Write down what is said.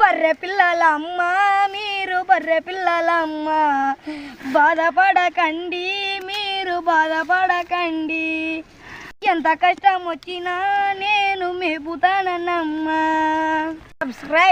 బర్రె పిల్లలమ్మ మీరు బర్రె పిల్లలమ్మ. బాధపడకండి మీరు బాధపడకండి. ఎంత కష్టం వచ్చినా నేను మేపుతానన్నమ్మా. సబ్స్క్రైబ్